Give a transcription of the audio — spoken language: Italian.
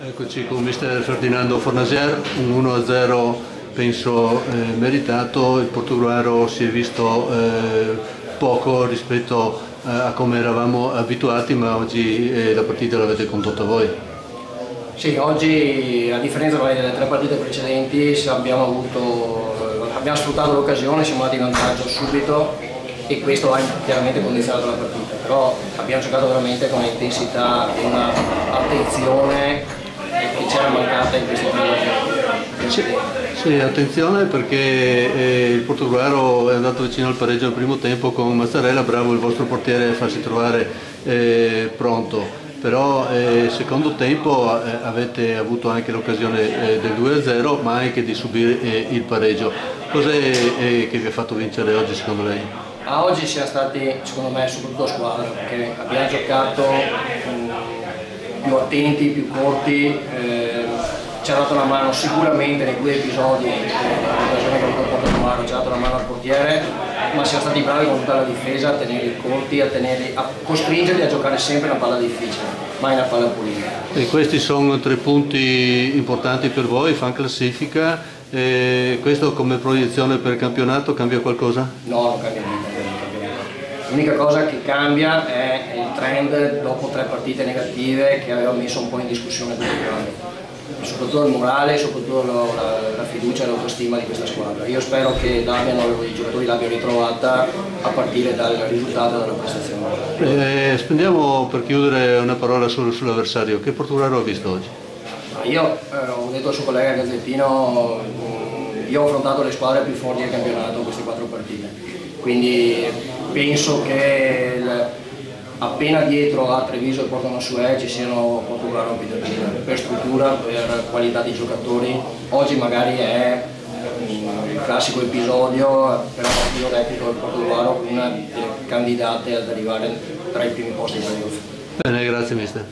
Eccoci con mister Ferdinando Fornasier, un 1-0 penso eh, meritato, il Portogallo si è visto eh, poco rispetto eh, a come eravamo abituati ma oggi eh, la partita l'avete condotta voi. Sì, oggi a differenza delle tre partite precedenti abbiamo, avuto, abbiamo sfruttato l'occasione, siamo andati in vantaggio subito e questo ha chiaramente condizionato la partita, però abbiamo giocato veramente con intensità e un'attenzione che c'era mancata in questi giorni. Sì, attenzione perché eh, il Portogallo è andato vicino al pareggio al primo tempo con Mazzarella, bravo il vostro portiere a farsi trovare eh, pronto però eh, secondo tempo eh, avete avuto anche l'occasione eh, del 2-0 ma anche di subire eh, il pareggio. Cos'è eh, che vi ha fatto vincere oggi secondo lei? Ah, oggi siamo stati secondo me soprattutto squadra perché abbiamo giocato più attenti, più corti, eh, ci ha dato una mano sicuramente nei due episodi, l'occasione che ha portato Maro ci ha dato una mano al portiere, ma siamo stati bravi con tutta la difesa a tenerli corti, a, tenerli, a costringerli a giocare sempre una palla difficile, mai una palla pulita. E questi sono tre punti importanti per voi, fan classifica, e questo come proiezione per il campionato cambia qualcosa? No, non cambia niente. L'unica cosa che cambia è il trend dopo tre partite negative che aveva messo un po' in discussione tutti gli soprattutto il morale, soprattutto la, la fiducia e l'autostima di questa squadra. Io spero che i giocatori l'abbiano ritrovata a partire dal risultato e dalla prestazione. Eh, spendiamo per chiudere una parola sull'avversario, che Portogallo ha visto oggi? Io eh, ho detto al suo collega Gazzettino, mm, io ho affrontato le squadre più forti del campionato in queste quattro partite, quindi penso che appena dietro a Treviso e Porto Massuè ci siano Portogallo e Pitatina per struttura, per qualità di giocatori. Oggi magari è il classico episodio, però io reputo il Portogallo una delle candidate ad arrivare tra i primi posti in playoff. Bene, grazie mister.